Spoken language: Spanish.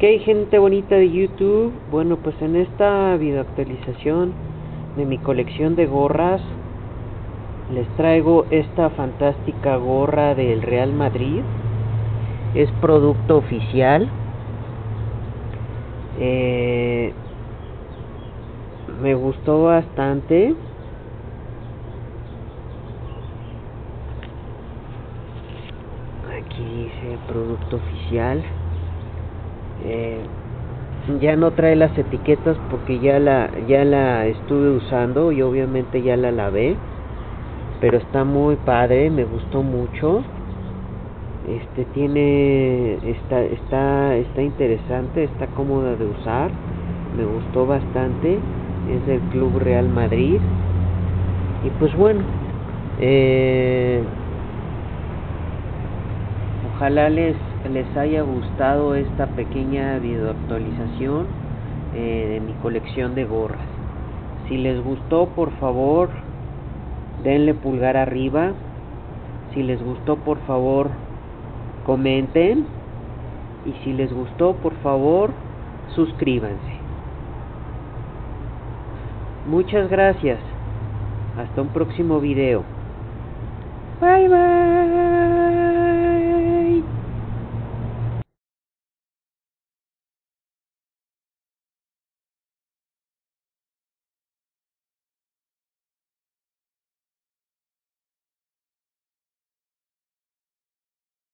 Ok, gente bonita de YouTube. Bueno, pues en esta video actualización de mi colección de gorras les traigo esta fantástica gorra del Real Madrid. Es producto oficial. Eh, me gustó bastante. Aquí dice producto oficial. Eh, ya no trae las etiquetas porque ya la ya la estuve usando y obviamente ya la lavé pero está muy padre me gustó mucho. Este tiene está está está interesante está cómoda de usar me gustó bastante. Es del club Real Madrid. Y pues bueno eh, ojalá les les haya gustado esta pequeña video actualización eh, de mi colección de gorras. Si les gustó, por favor, denle pulgar arriba. Si les gustó, por favor, comenten. Y si les gustó, por favor, suscríbanse. Muchas gracias. Hasta un próximo video. Bye bye.